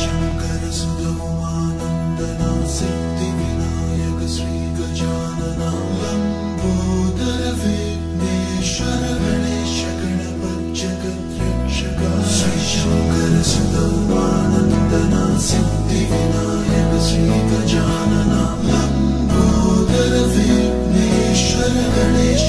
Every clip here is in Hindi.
शङ्कर सुगममानन्दना सिद्धिविनायकस्वेदजानना लं गणेश गणपञ्चक वृक्षग श्री सिद्धिविनायक श्रेतजानना लोदले शर गणेश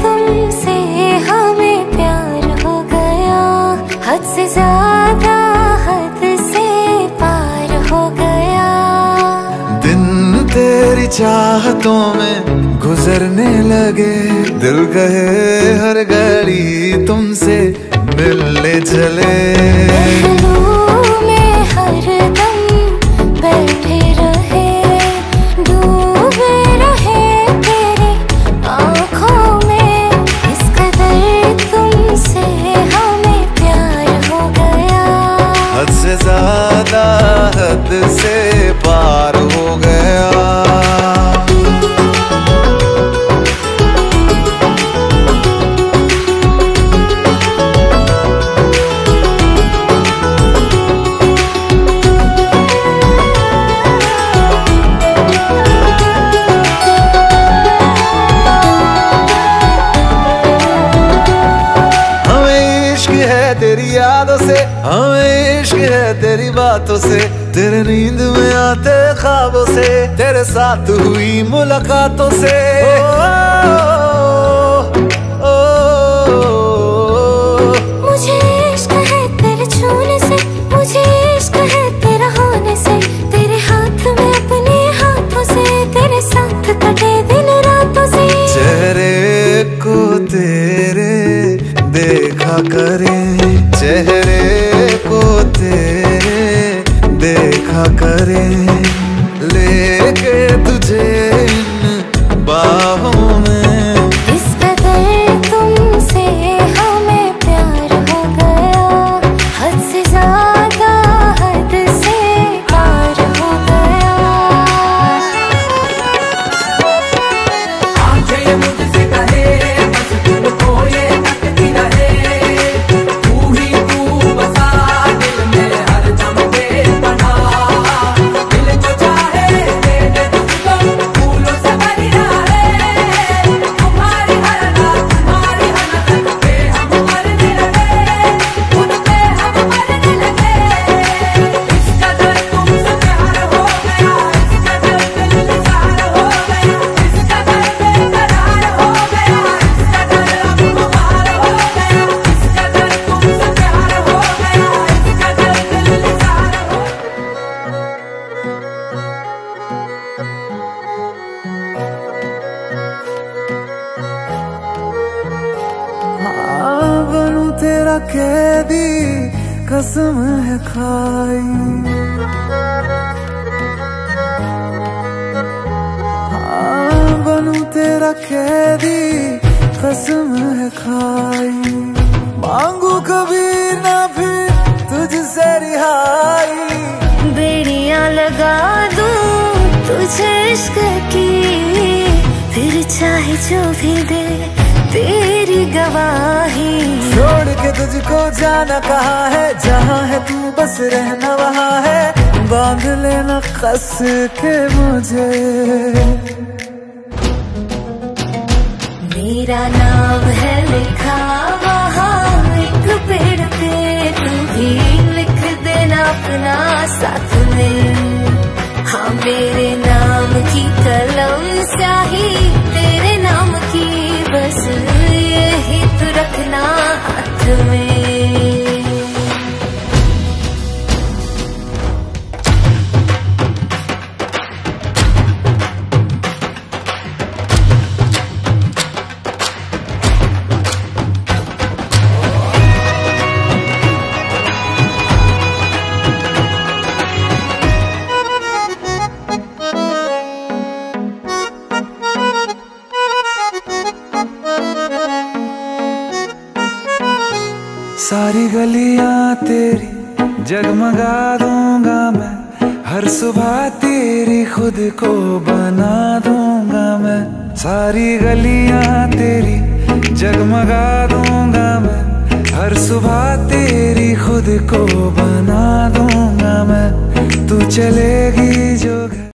चाहतों में गुजरने लगे। दिल गए हर घड़ी तुमसे मिलने चले। तेरी बातों से तेरे नींद में आते ख्वाबों से तेरे साथ हुई मुलाकातों से। ओ, करे चेहरे को तेरे देखा करे लेके तुझे तेरा कैदी कसम है खाई। हाँ बनू तेरा कैदी, कसम है खाई। मांगू कभी ना फिर तुझसे रिहाई। बेड़ियाँ लगा दूँ तुझे इश्क की। फिर चाहे जो भी दे तेरी गवाही। के तुझको जाना कहा है? जहाँ है तू बस रहना, वहाँ है। बाँध लेना कस के मुझे। मेरा नाम है लिखा, वहाँ एक पेड़ पे। तू भी लिख देना अपना साथ में। सारी गलियाँ तेरी जगमगा दूँगा मैं। हर सुबह तेरी खुद को बना दूँगा मैं। सारी गलियाँ तेरी जगमगा दूँगा मैं। हर सुबह तेरी खुद को बना दूँगा मैं। तू चलेगी जो